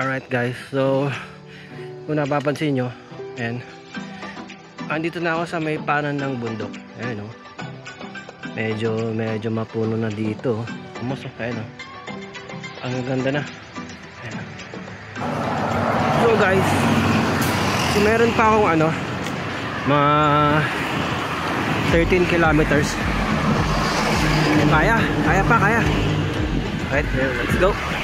Alright guys, so kung napapansin nyo, ayan, andito na ako sa may panan ng bundok. Ayan o. Medyo, medyo mapuno na dito. Kumus, ayan o. Ang ganda na. Ayan. So guys, so meron pa akong ano, mga 13 kilometers. Kaya, kaya pa, kaya. Alright, let's go.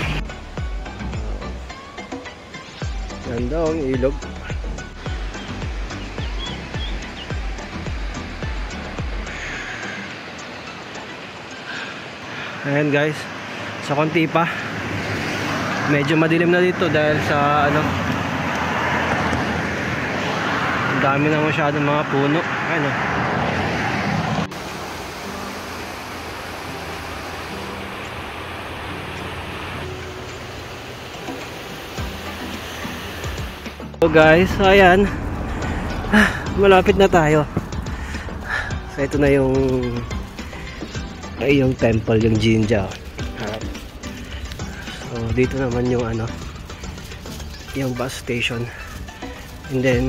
Ganda ang ilog. Ayan guys, sa konti pa. Medyo madilim na dito dahil sa ano Ang dami na masyadong mga puno. Ano? So guys, ayan. Malapit na tayo. So ito na yung ay yung temple, yung Jinja. So dito naman yung ano yung bus station. And then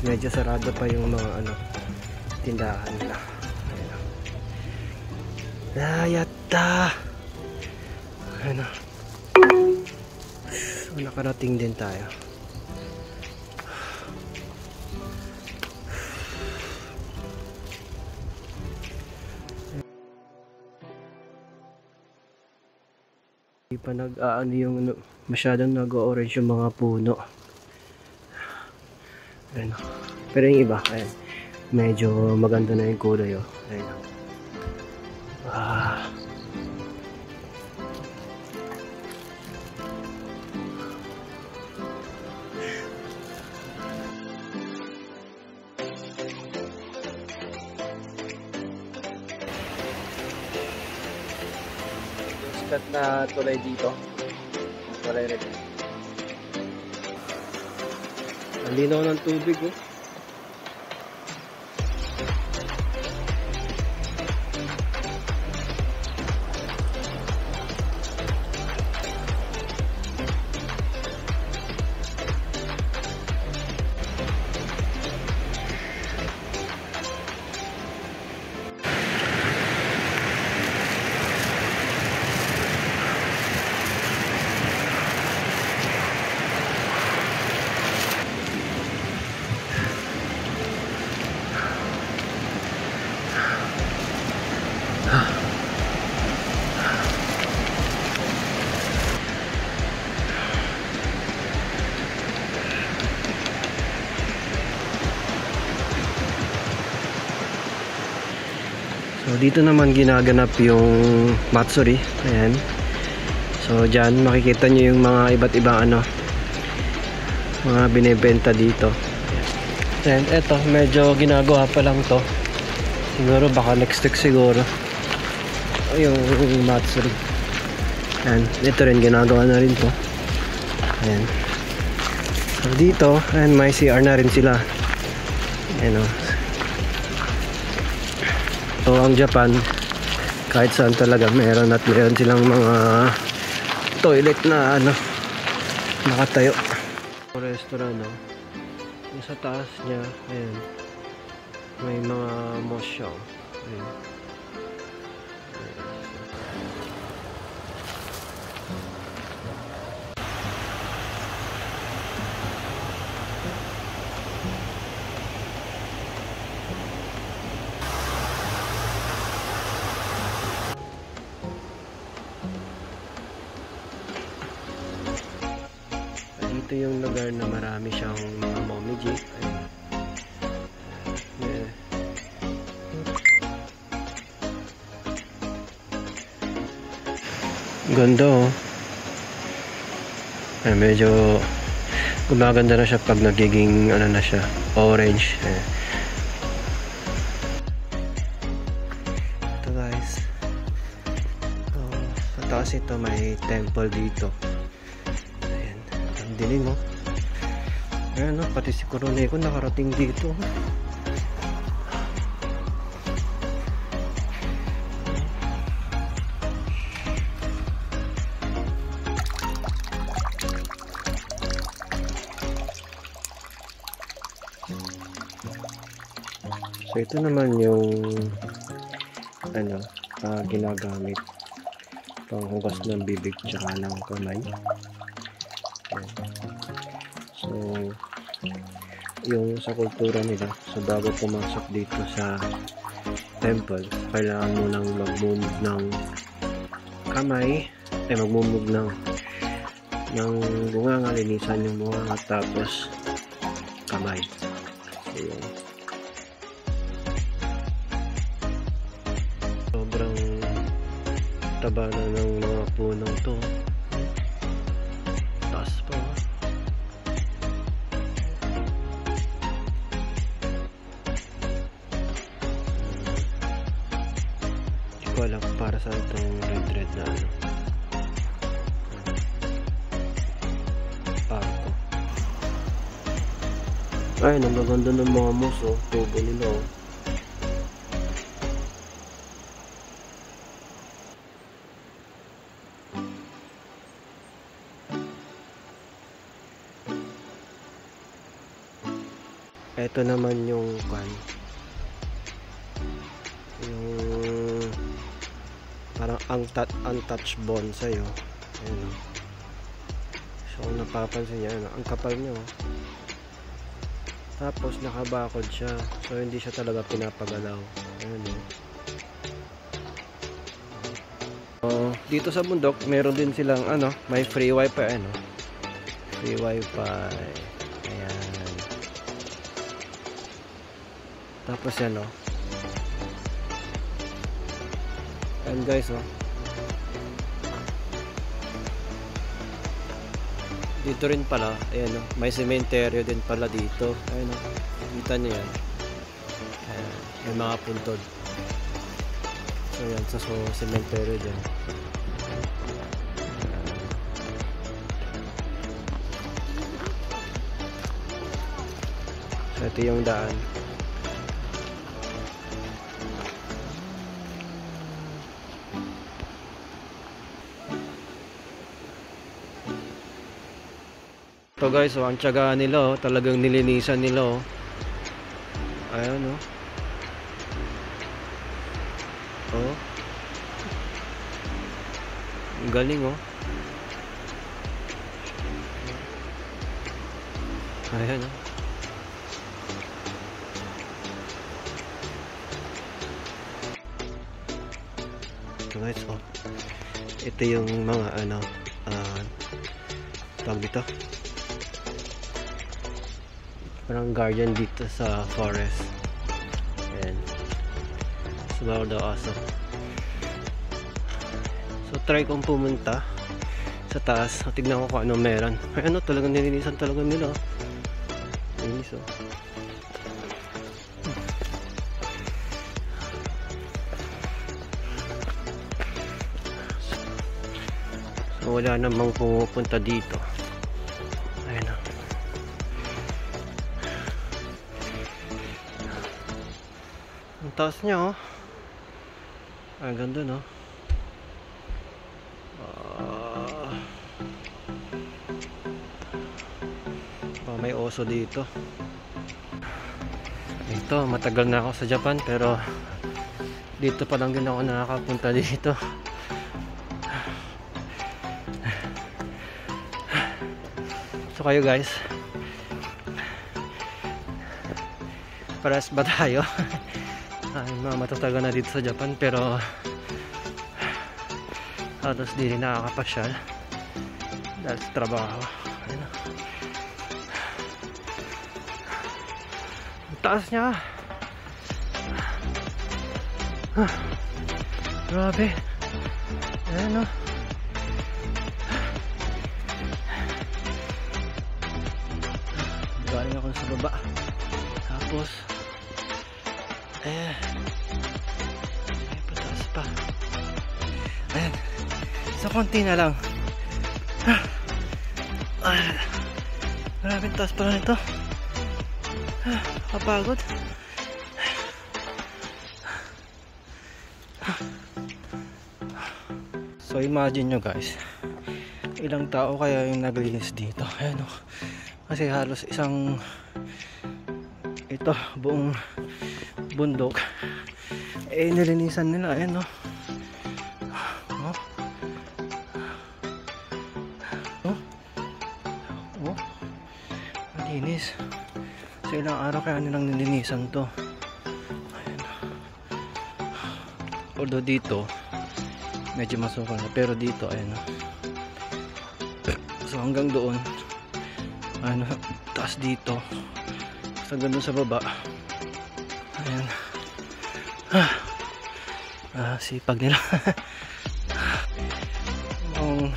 medyo sarado pa yung mga ano tindahan nila. Ayan. Ayata! Ano? So, nakarating din tayo. Hindi pa nag-aano yung ano, masyadong nag-orange yung mga puno. Ano? Pero yung iba, ayan, medyo maganda na yung kulay oh. Ayan. Ah. sikat na tulay dito. Tulay rin. Ang linaw ng tubig oh. So dito naman ginaganap yung Matsuri. Ayan. So diyan makikita nyo yung mga iba't ibang ano mga binebenta dito. And eto medyo ginagawa pa lang to. Siguro baka next week siguro. Yung Matsuri. Ayan. Ito rin ginagawa na rin to. Ayan. So dito, ayan may CR na rin sila. Ayan o. So ang Japan kahit saan talaga meron at meron silang mga toilet na ano nakatayo. Restaurant no. Sa taas niya, ayan. May mga oh. Ayan. Dito yung lugar na marami siyang mga momiji. Yeah. Ganda oh. Ay, medyo gumaganda na siya pag nagiging ano na siya, orange. Ayan. Ito guys. So, sa taas ito may temple dito. Dilim oh. Ayan no, pati si Coronel ko nakarating dito. So ito naman yung ano, ah, ginagamit panghugas ng bibig tsaka ng kamay. Yung sa kultura nila, so bago pumasok dito sa temple, kailangan mo nang magmumog ng kamay, ay magmumog ng ng bunganga, linisan yung bunganga tapos kamay. So, yun. Sobrang taba na ng mga punong to. Ko alam para sa itong red red na ano. Parko. Ay, ang gaganda ng mga muso. Tubo nila oh. Ito naman yung kwan. Yung parang untouch, untouched bonsai oh. Ayan oh. So kung napapansin niya, ano, ang kapal niya oh. Tapos nakabakod siya. So hindi siya talaga pinapagalaw. Ayan oh. Oh, dito sa bundok, meron din silang ano, may free wifi ano. Free wifi. Ayan. Tapos yan oh. Ayan guys oh. Dito rin pala, ayan oh. May cementerio din pala dito. Ayan oh. Kita niyo yan. Ayan. May mga puntod. So yan, sa so, cementerio din. So ito yung daan. Ito guys, oh, ang tiyaga nila, oh, talagang nilinisan nila. Oh. Ayan, oh. Oh. Galing, oh. Ayan, oh. Guys, oh. Ito yung mga ano, ah, tawag dito. Parang guardian dito sa forest. Ayan. Subaw daw aso. So try kong pumunta sa taas. O, tignan ko kung ano meron. Ay ano, talagang nilinisan talaga nila. Linis oh. So wala namang pumupunta dito. Taas niya oh. Ang ganda no. Oh, may oso dito. Ito, matagal na ako sa Japan pero dito pa lang din ako nakakapunta dito. So kayo guys, paras ba tayo? Ay, mga matatagal na dito sa Japan pero halos di rin nakakapasyal dahil sa trabaho. Ayun. Taas niya. Ah, grabe. Ayan o. ay, pataas pa. Ayan. So, konti na lang. Ah. Ah. Maraming taas pala nito. Ah, Kapagod. So imagine nyo guys, ilang tao kaya yung naglinis dito. Ayan o. Kasi halos isang ito, buong bundok. Eh, nilinisan nila. Ayan o. Oh. Oh. Oh. Malinis. So ilang araw kaya nilang nilinisan to. Ayan. Although dito, medyo masukal na. Pero dito, ayan. So hanggang doon, ano, taas dito. Sa doon sa baba. Ayan. Ah, ah sipag nila. Ang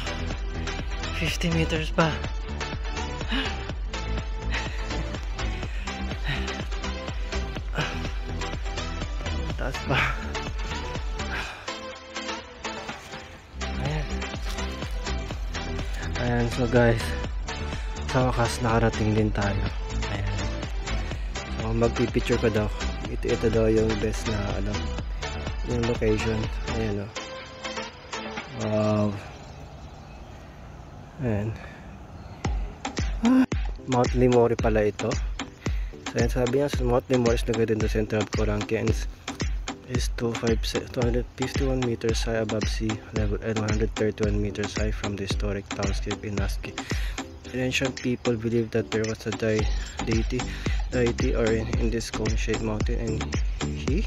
50 meters pa. Taas pa. Ayan. Ayan, so guys. Sa wakas, nakarating din tayo. Ayan. So, magpipicture ko daw. Ito, ito daw yung best na, ano, yung location. Ayan, o. Wow. Ayan. Mount Limori pala ito. So, ayan, sabi niya, so Mount Limori is located in the center of and is is 257 251 meters high above sea level and 131 meters high from the historic townscape in Naski. Ancient people believed that there was a deity, deity or in, this cone-shaped mountain and he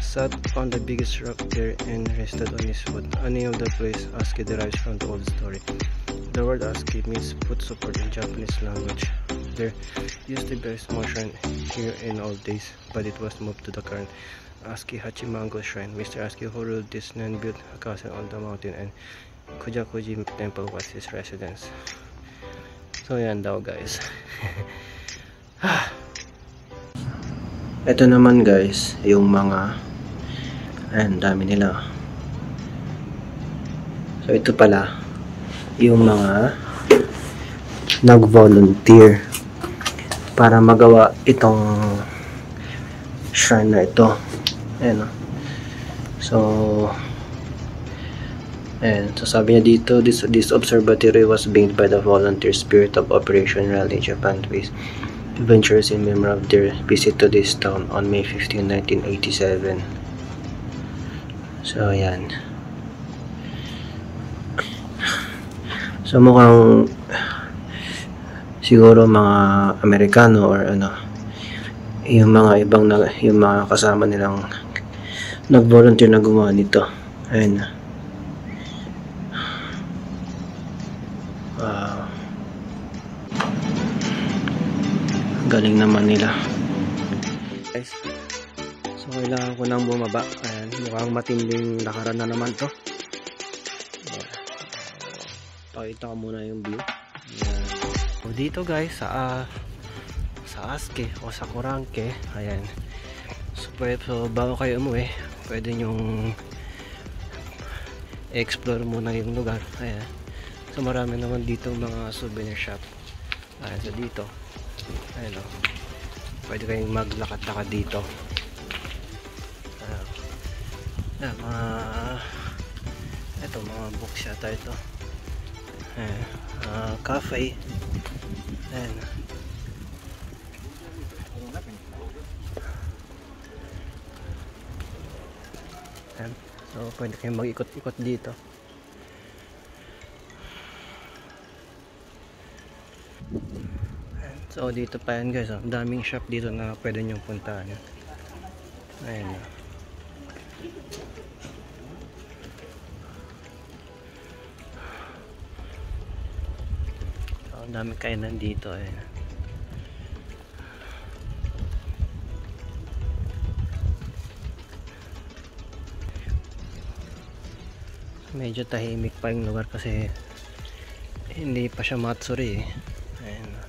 sat on the biggest rock there and rested on his foot. A name of the place, Aski, derives from the old story. The word Aski means foot support in Japanese language. There used to be a small shrine here in old days, but it was moved to the current Aski Hachimango Shrine. Mr. Aski who ruled this land built a castle on the mountain and Kujakuji Temple was his residence. So yan daw guys. Ito naman guys, yung mga ayan, dami nila. So ito pala yung mga nag-volunteer para magawa itong shrine na ito. Ayan o. So, ayan. So, sabi niya dito, this, this observatory was built by the volunteer spirit of Operation Rally Japan Base Adventures in memory of their visit to this town on May 15, 1987. So, ayan. So, mukhang siguro mga Amerikano or ano, yung mga ibang na, yung mga kasama nilang nag-volunteer na gumawa nito. Ayun. Wow. Galing naman nila. Guys. So kailangan ko nang bumaba. Ayan, mukhang matinding lakaran na naman to. Ayan. Pakita ko muna yung view. Ayan. So dito guys sa ah, sa Aske o sa Kurangke ayan so, pwede, so bago kayo umuwi pwede nyong explore muna yung lugar ayan so marami naman dito mga souvenir shop ayan so dito ayan o pwede kayong maglakad-lakad dito. Ayan, ayan mga ito mga books yata ito ayan uh, cafe. Ayan. Ayan. So, pwede kayong mag-ikot-ikot dito. So, dito pa yan guys. Oh. daming shop dito na pwede nyong puntahan. Ayan. oh. So, ang dami kainan dito. Ayan. medyo tahimik pa yung lugar kasi hindi pa siya matsuri eh. Ayan.